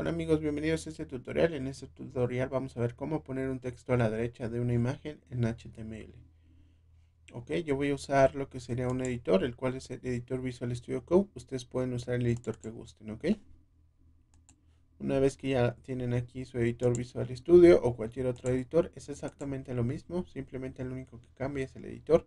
Hola amigos, bienvenidos a este tutorial. En este tutorial vamos a ver cómo poner un texto a la derecha de una imagen en HTML. Ok, yo voy a usar lo que sería un editor, el cual es el editor Visual Studio Code. Ustedes pueden usar el editor que gusten, ok. Una vez que ya tienen aquí su editor Visual Studio o cualquier otro editor, es exactamente lo mismo. Simplemente lo único que cambia es el editor.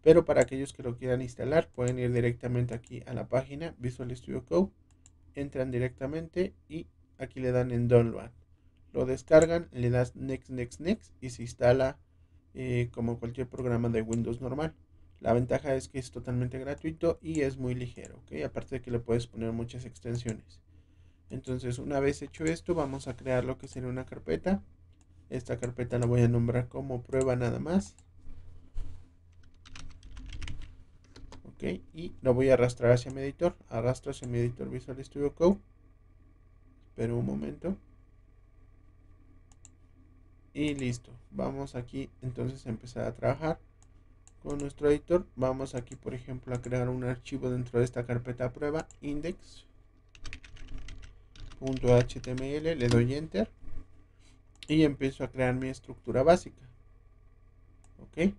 Pero para aquellos que lo quieran instalar, pueden ir directamente aquí a la página Visual Studio Code entran directamente y aquí le dan en download. Lo descargan, le das next, next, next y se instala eh, como cualquier programa de Windows normal. La ventaja es que es totalmente gratuito y es muy ligero, ¿ok? Aparte de que le puedes poner muchas extensiones. Entonces, una vez hecho esto, vamos a crear lo que sería una carpeta. Esta carpeta la voy a nombrar como prueba nada más. y lo voy a arrastrar hacia mi editor arrastro hacia mi editor Visual Studio Code espero un momento. Y listo. Vamos aquí entonces a empezar a trabajar con nuestro editor. Vamos aquí por ejemplo a crear un archivo dentro de esta carpeta prueba index.html le doy enter y empiezo a crear mi estructura básica. Ok.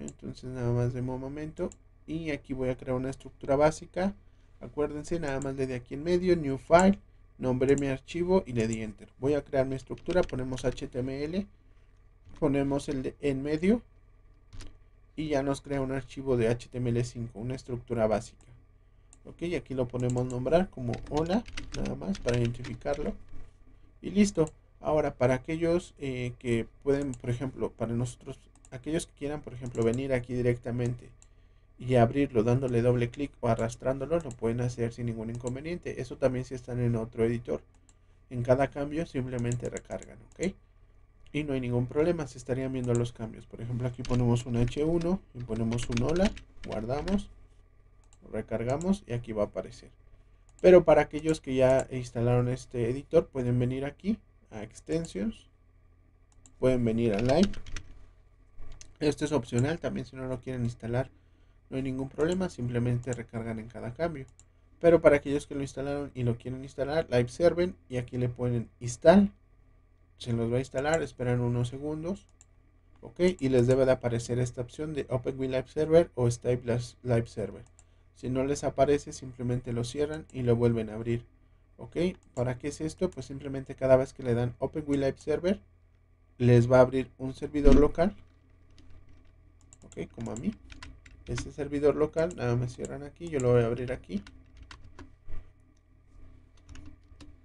Entonces nada más de un momento y aquí voy a crear una estructura básica. Acuérdense nada más le di aquí en medio new file nombré mi archivo y le di enter. Voy a crear mi estructura ponemos html ponemos el de en medio y ya nos crea un archivo de html5 una estructura básica. Ok aquí lo ponemos nombrar como hola nada más para identificarlo. Y listo. Ahora para aquellos eh, que pueden por ejemplo para nosotros aquellos que quieran, por ejemplo, venir aquí directamente y abrirlo dándole doble clic o arrastrándolo, lo pueden hacer sin ningún inconveniente. Eso también si están en otro editor. En cada cambio simplemente recargan, ¿ok? Y no hay ningún problema, se estarían viendo los cambios. Por ejemplo, aquí ponemos un H1 y ponemos un hola, guardamos, recargamos y aquí va a aparecer. Pero para aquellos que ya instalaron este editor, pueden venir aquí a Extensions, pueden venir a Live esto es opcional, también si no lo quieren instalar no hay ningún problema, simplemente recargan en cada cambio. Pero para aquellos que lo instalaron y lo quieren instalar, Live Server y aquí le ponen install. Se los va a instalar, esperan unos segundos. Ok, y les debe de aparecer esta opción de Open with Live Server o Stable Live Server. Si no les aparece, simplemente lo cierran y lo vuelven a abrir. Ok, ¿para qué es esto? Pues simplemente cada vez que le dan Open with Live Server, les va a abrir un servidor local como a mí. Este servidor local, nada me cierran aquí, yo lo voy a abrir aquí.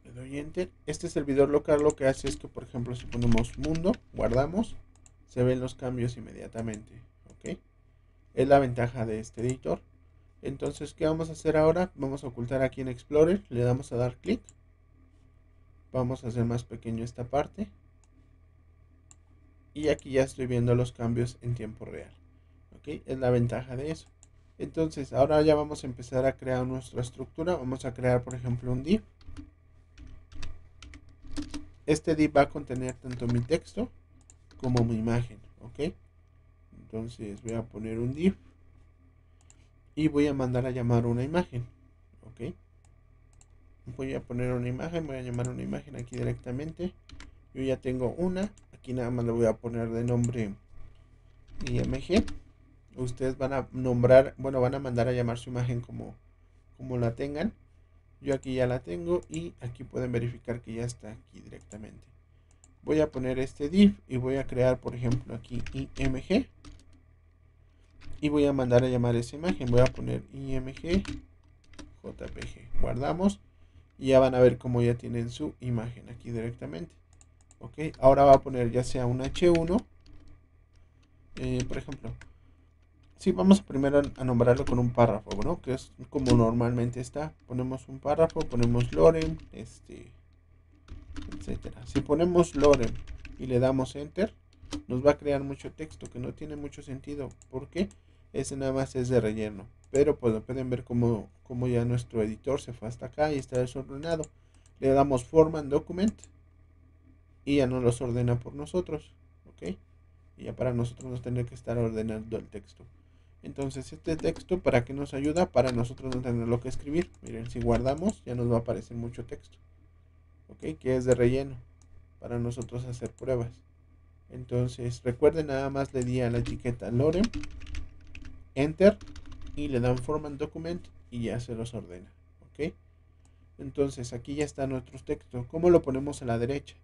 Le doy enter. Este servidor local lo que hace es que, por ejemplo, si ponemos mundo, guardamos, se ven los cambios inmediatamente. ¿Ok? Es la ventaja de este editor. Entonces, ¿qué vamos a hacer ahora? Vamos a ocultar aquí en Explorer, le damos a dar clic. Vamos a hacer más pequeño esta parte. Y aquí ya estoy viendo los cambios en tiempo real. Es la ventaja de eso. Entonces, ahora ya vamos a empezar a crear nuestra estructura. Vamos a crear, por ejemplo, un div. Este div va a contener tanto mi texto como mi imagen, ¿ok? Entonces voy a poner un div y voy a mandar a llamar una imagen, ¿ok? Voy a poner una imagen, voy a llamar una imagen aquí directamente. Yo ya tengo una, aquí nada más le voy a poner de nombre img ustedes van a nombrar, bueno, van a mandar a llamar su imagen como, como la tengan. Yo aquí ya la tengo y aquí pueden verificar que ya está aquí directamente. Voy a poner este div y voy a crear, por ejemplo, aquí img. Y voy a mandar a llamar esa imagen. Voy a poner img jpg. Guardamos y ya van a ver cómo ya tienen su imagen aquí directamente. Ok, ahora va a poner ya sea un h1. Eh, por ejemplo, Sí, vamos primero a nombrarlo con un párrafo, ¿no? Que es como normalmente está. Ponemos un párrafo, ponemos lorem, este, etcétera. Si ponemos lorem y le damos enter, nos va a crear mucho texto que no tiene mucho sentido. ¿Por qué? Ese nada más es de relleno. Pero pues pueden ver cómo, cómo ya nuestro editor se fue hasta acá y está desordenado. Le damos format document y ya no los ordena por nosotros. ¿Ok? Y ya para nosotros no tener que estar ordenando el texto. Entonces este texto para qué nos ayuda para nosotros no tener lo que escribir. Miren, si guardamos ya nos va a aparecer mucho texto. ok que es de relleno para nosotros hacer pruebas. Entonces recuerden nada más le di a la etiqueta lorem enter y le dan format document y ya se los ordena ok entonces aquí ya está nuestro texto. Cómo lo ponemos a la derecha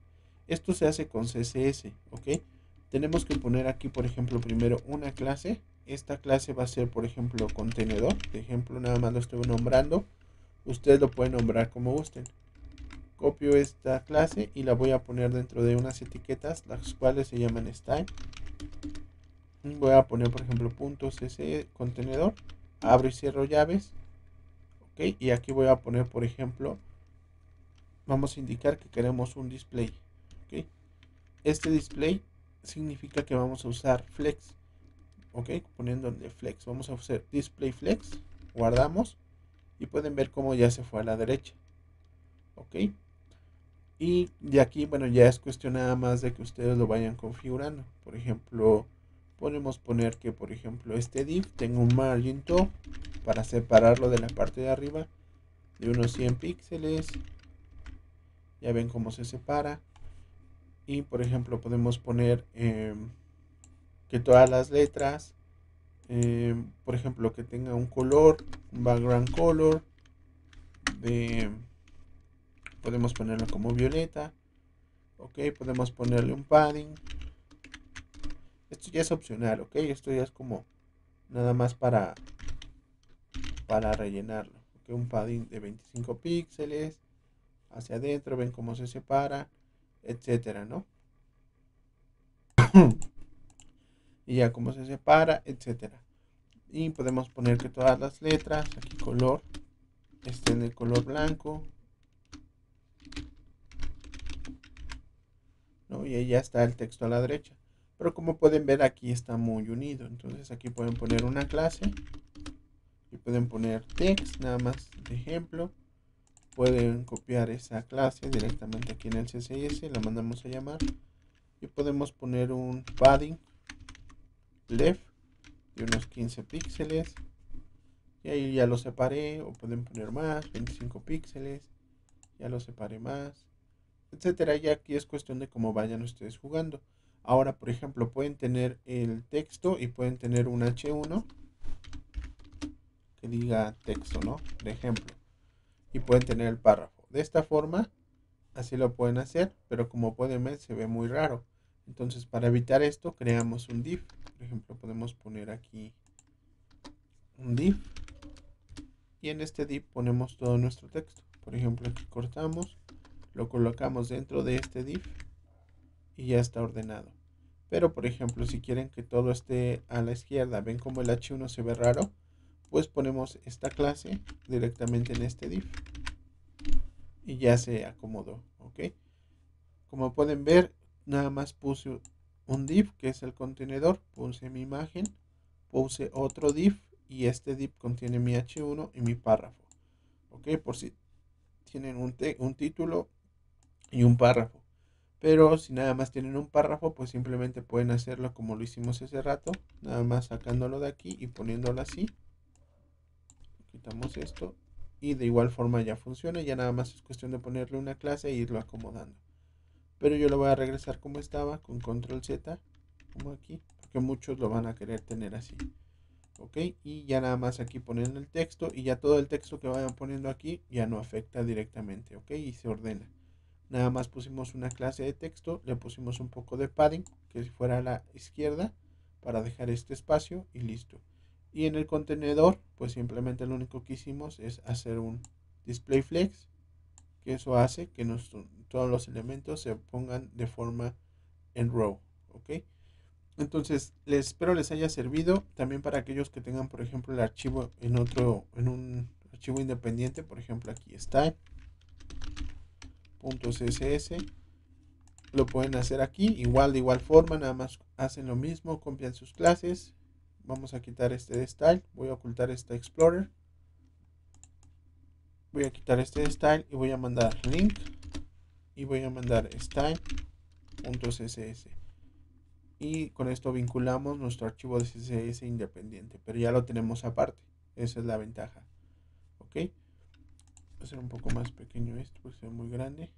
esto se hace con css ok tenemos que poner aquí por ejemplo primero una clase esta clase va a ser por ejemplo contenedor. De ejemplo nada más lo estoy nombrando. Ustedes lo pueden nombrar como gusten. Copio esta clase y la voy a poner dentro de unas etiquetas las cuales se llaman style voy a poner por ejemplo cc contenedor. Abro y cierro llaves. Ok y aquí voy a poner por ejemplo vamos a indicar que queremos un display. Ok este display significa que vamos a usar flex ok poniéndole flex. Vamos a hacer display flex. Guardamos. Y pueden ver cómo ya se fue a la derecha. Ok. Y de aquí bueno ya es cuestión nada más de que ustedes lo vayan configurando. Por ejemplo podemos poner que por ejemplo este div tenga un margin top para separarlo de la parte de arriba de unos 100 píxeles. Ya ven cómo se separa. Y por ejemplo podemos poner em, que todas las letras em, por ejemplo que tenga un color un background color de podemos ponerlo como violeta ok podemos ponerle un padding. Esto ya es opcional ok esto ya es como nada más para para rellenarlo ok un padding de 25 píxeles hacia adentro ven cómo se separa etcétera no y ya cómo se separa etcétera. Y podemos poner que todas las letras aquí color estén de color blanco. Y ahí ya está el texto a la derecha. Pero como pueden ver aquí está muy unido. Entonces aquí pueden poner una clase. Y pueden poner text nada más de ejemplo. Pueden copiar esa clase directamente aquí en el CSS la mandamos a llamar. Y podemos poner un padding left de unos 15 píxeles y ahí ya lo separé o pueden poner más 25 píxeles ya lo separé más etcétera. Y aquí es cuestión de cómo vayan ustedes jugando. Ahora, por ejemplo, pueden tener el texto y pueden tener un H1 que diga texto, ¿no? De ejemplo. Y pueden tener el párrafo. De esta forma, así lo pueden hacer, pero como pueden ver, se ve muy raro. Entonces, para evitar esto, creamos un div. Por ejemplo, podemos poner aquí un div. Y en este div ponemos todo nuestro texto. Por ejemplo, aquí cortamos lo colocamos dentro de este div y ya está ordenado. Pero por ejemplo, si quieren que todo esté a la izquierda, ven como el h1 se ve raro, pues ponemos esta clase directamente en este div y ya se acomodó, ¿ok? Como pueden ver, nada más puse un div que es el contenedor, puse mi imagen, puse otro div y este div contiene mi h1 y mi párrafo, ¿ok? Por si tienen un, un título y un párrafo. Pero si nada más tienen un párrafo, pues simplemente pueden hacerlo como lo hicimos ese rato, nada más sacándolo de aquí y poniéndolo así. Quitamos esto y de igual forma ya funciona, ya nada más es cuestión de ponerle una clase e irlo acomodando. Pero yo lo voy a regresar como estaba con control Z, como aquí, porque muchos lo van a querer tener así. Ok, y ya nada más aquí ponen el texto y ya todo el texto que vayan poniendo aquí ya no afecta directamente, ok, y se ordena. Nada más pusimos una clase de texto, le pusimos un poco de padding, que si fuera a la izquierda, para dejar este espacio y listo. Y en el contenedor, pues simplemente lo único que hicimos es hacer un display flex, que eso hace que todos los elementos se pongan de forma en row, ¿ok? Entonces, les espero les haya servido. También para aquellos que tengan, por ejemplo, el archivo en otro, en un archivo independiente, por ejemplo, aquí está .css lo pueden hacer aquí igual de igual forma nada más hacen lo mismo copian sus clases. Vamos a quitar este de style voy a ocultar este explorer voy a quitar este style y voy a mandar link y voy a mandar style.css y con esto vinculamos nuestro archivo de css independiente pero ya lo tenemos aparte. Esa es la ventaja ok hacer un poco más pequeño esto porque es muy grande.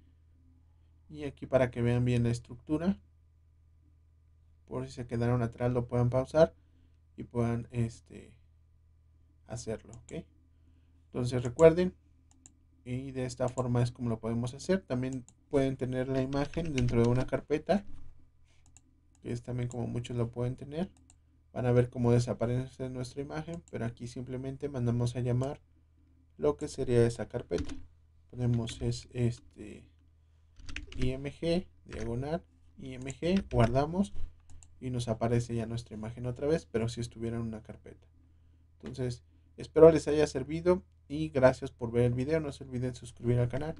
Y aquí para que vean bien la estructura por si se quedaron atrás lo puedan pausar y puedan este hacerlo ok entonces recuerden y de esta forma es como lo podemos hacer. También pueden tener la imagen dentro de una carpeta que es también como muchos lo pueden tener. Van a ver cómo desaparece nuestra imagen pero aquí simplemente mandamos a llamar lo que sería esa carpeta. Ponemos es este img diagonal img guardamos y nos aparece ya nuestra imagen otra vez pero si estuviera en una carpeta. Entonces espero les haya servido y gracias por ver el video. No se olviden suscribir al canal